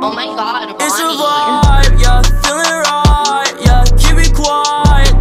Oh my god, Ronnie. It's a vibe, yeah, feeling right, yeah, keep it quiet,